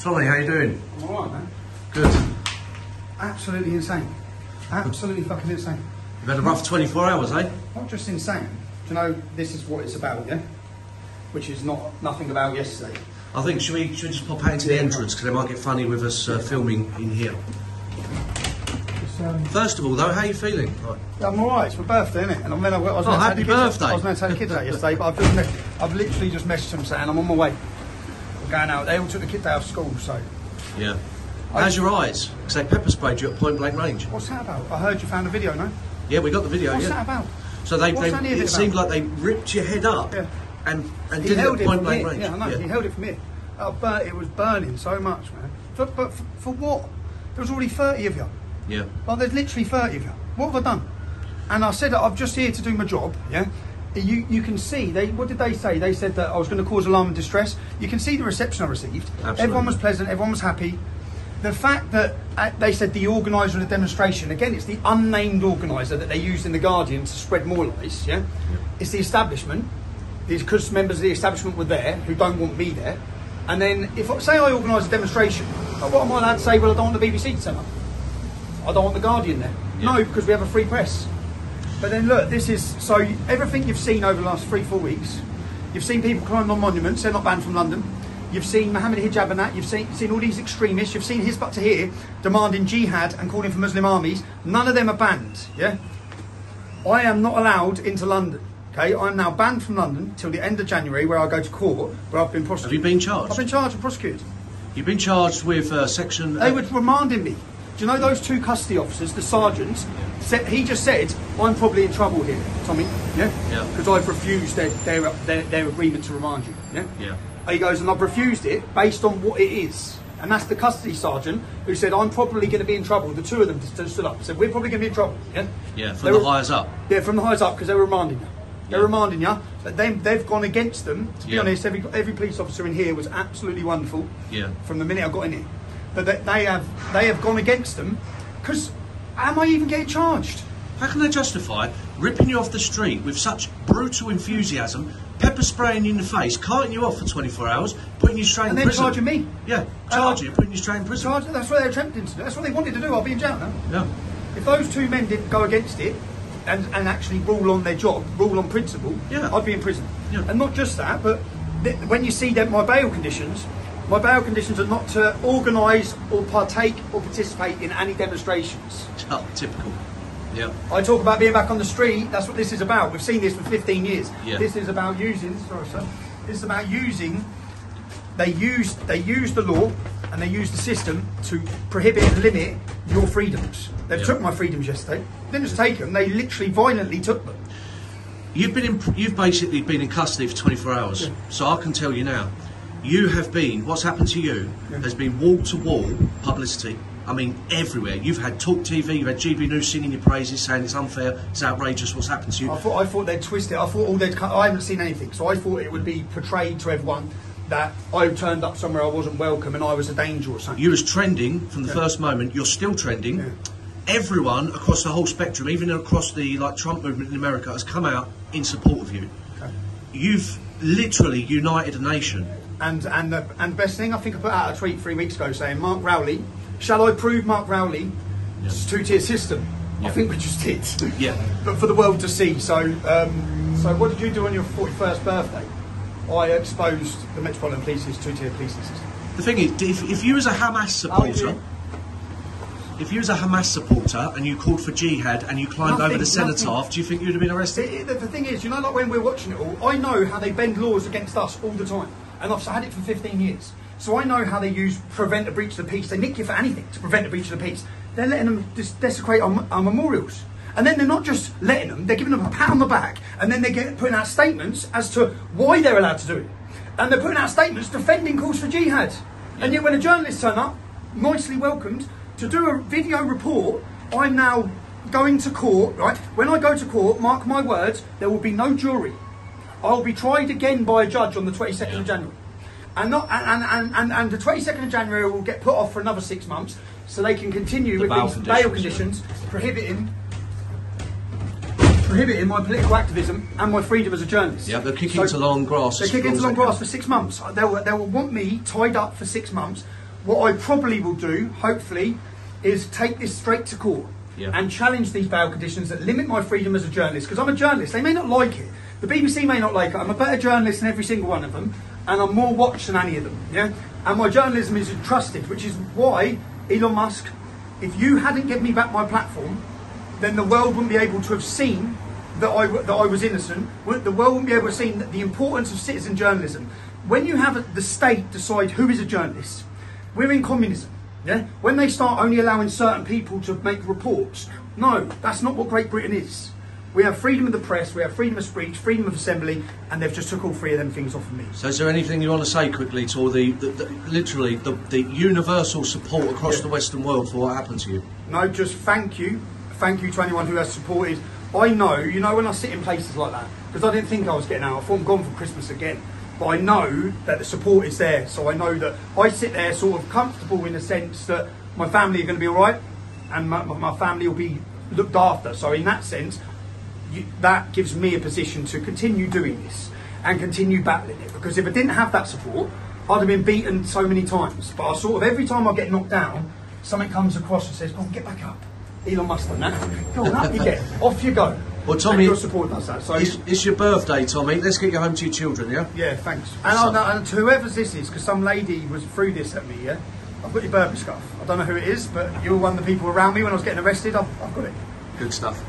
Tommy, how you doing? I'm alright, man. Good. Absolutely insane. Absolutely fucking insane. You've had a rough 24 hours, eh? Not just insane. Do you know this is what it's about, yeah? Which is not nothing about yesterday. I think, should we, should we just pop out into the entrance because they might get funny with us uh, filming in here. Um, First of all, though, how are you feeling? Right. I'm alright. It's my birthday, isn't it? And I'm meant, I was Oh, happy take the kids- birthday. I was meant to take the kids out yesterday, but I've just I've literally just messaged them saying I'm on my way. Going out. They all took the kids out of school, so Yeah. How's your eyes? Because they pepper sprayed you at point blank range. what's that about? I heard you found a video, no? Yeah, we got the video, What's yeah. that about? So they, What's they it seemed about? like they ripped your head up Yeah. and, and He did it held at it point from blank range. Yeah, I know. He held it from here. Oh, burn, it was burning so much, man. For, but for, for what? There was already 30 of you. yeah. Like, there's literally 30 of you. What have I done? And I said, I'm just here to do my job, yeah? You, you can see, they what did they say? They said that I was going to cause alarm and distress. You can see the reception I received. Absolutely. Everyone was pleasant, everyone was happy. The fact that uh, they said the organiser of the demonstration, again, it's the unnamed organiser that they used in The Guardian to spread more lies, yeah? It's the establishment, because members of the establishment were there who don't want me there. And then, if say I organise a demonstration, what am I allowed to say? Well, I don't want the BBC to turn up. I don't want the Guardian there. Yeah. No, because we have a free press. But then look, this is so everything you've seen over the last three, four weeks. You've seen people climbing on monuments. They're not banned from London. You've seen Mohammed Hijab and that. You've seen, seen all these extremists. You've seen Hizb here demanding jihad and calling for Muslim armies. None of them are banned. Yeah. I am not allowed into London. Okay, I'm now banned from London till the end of January, where I go to court, where I've been prosecuted. Have you been charged? I've been charged and prosecuted. You've been charged with uh, section... They were remanding me. Do you know those two custody officers, the sergeants? Said, he just said, I'm probably in trouble here, Tommy. Yeah? Yeah. Because I've refused their, their, their, their agreement to remand you. Yeah? Yeah. He goes, and I've refused it based on what it is. And that's the custody sergeant who said, I'm probably going to be in trouble. The two of them just stood up and said, We're probably going to be in trouble. Yeah? Yeah, from They the were- highs up. Yeah, from the highs up because they were remanding you. They're Yeah. remanding you, but they, they've gone against them. To be Yeah. honest, every, every police officer in here was absolutely wonderful Yeah. from the minute I got in here. But they, they have they have gone against them because am I even getting charged? How can they justify ripping you off the street with such brutal enthusiasm, pepper spraying you in the face, carting you off for 24 hours, putting you straight And in then charging me? Yeah, uh, charging you, putting you straight in prison. Charge, that's what they're attempting to do. That's what they wanted to do. I'll be in jail now. Yeah. If those two men didn't go against it and, and actually rule on their job, rule on principle, Yeah. I'd be in prison. Yeah. And not just that, but th- when you see them, my bail conditions, my bail conditions are not to organise or partake or participate in any demonstrations. Oh, typical. Yeah. I talk about being back on the street. That's what this is about. We've seen this for 15 years. Yeah. This is about using. Sorry, sir. This is about using. They use they use the law and they use the system to prohibit and limit your freedoms. They Yeah. took my freedoms yesterday. They didn't just take them. They literally violently took them. You've been in, you've basically been in custody for 24 hours. Yeah. So I can tell you now, you have been. What's happened to you Yeah. has been wall to wall publicity. I mean, everywhere. You've had Talk TV, you've had GB News singing your praises, saying it's unfair, it's outrageous what's happened to you. I thought I thought they'd twist it. I thought all they'd. cut- I haven't seen anything, so I thought it would be portrayed to everyone that I turned up somewhere I wasn't welcome and I was a danger or something. You was trending from the Yeah. first moment. You're still trending. Yeah. Everyone across the whole spectrum, even across the like Trump movement in America, has come out in support of you. Okay. You've literally united a nation. And and the and best thing, I think I put out a tweet three weeks ago saying Mark Rowley, shall I prove Mark Rowley it's a two tier system? I think we just did. Yeah. But for the world to see. So um, so what did you do on your forty first birthday? I exposed the Metropolitan Police's two tier policing system. The thing is, if, if you was a Hamas you supporter, doing? If you was a Hamas supporter and you called for jihad and you climbed Nothing, over the cenotaph, nothing. do you think you'd have been arrested? See, the, the thing is, you know, like when we're watching it all, I know how they bend laws against us all the time, and I've had it for 15 years. So I know how they use prevent a breach of the peace. They nick you for anything to prevent a breach of the peace. They're letting them just desecrate our, our memorials, and then they're not just letting them; they're giving them a pat on the back, and then they're getting, putting out statements as to why they're allowed to do it, and they're putting out statements defending calls for jihad. And yet, when a journalist turn up, nicely welcomed to do a video report, I'm now going to court, right? When I go to court, mark my words, there will be no jury. I'll be tried again by a judge on the 22nd of January. And, not, and, and, and, and the 22nd of January will get put off for another six months so they can continue The with bail these conditions, bail conditions prohibiting prohibiting my political activism and my freedom as a journalist. Yeah, they're kicking So- into long grass. They're kicking into long grass for six months. They will, they will want me tied up for six months what I probably will do, hopefully, is take this straight to court Yeah. and challenge these bail conditions that limit my freedom as a journalist. Because I'm a journalist. They may not like it. The BBC may not like it. I'm a better journalist than every single one of them, and I'm more watched than any of them. Yeah, and my journalism is trusted, which is why Elon Musk, if you hadn't given me back my platform, then the world wouldn't be able to have seen that I, that I was innocent. The world wouldn't be able to have seen the importance of citizen journalism. When you have the state decide who is a journalist, we're in communism. Yeah? When they start only allowing certain people to make reports, no, that's not what Great Britain is. We have freedom of the press, we have freedom of speech, freedom of assembly, and they've just took all three of them things off of me. So, is there anything you want to say quickly to all the, the, the literally the, the universal support across Yeah. the Western world for what happened to you? No, just thank you. Thank you to anyone who has supported. I know, you know, when I sit in places like that, because I didn't think I was getting out. I thought I'm gone for Christmas again. But I know that the support is there. So I know that I sit there sort of comfortable in the sense that my family are going to be all right and my, my family will be looked after. So in that sense, you, that gives me a position to continue doing this and continue battling it. Because if I didn't have that support, I'd have been beaten so many times. But I sort of every time I get knocked down, something comes across and says, "Go on, get back up." Elon Musk done that. Go on, up you get. Off you go. Well, Tommy- your support does that. So It's, it's your birthday, Tommy. Let's get you home to your children, yeah? yeah, thanks. And, know- and to whoever's this is, because some lady was threw this at me. Yeah, I've got your Burberry scarf. I don't know who it is, but you were one of the people around me when I was getting arrested. I've, I've got it. Good stuff.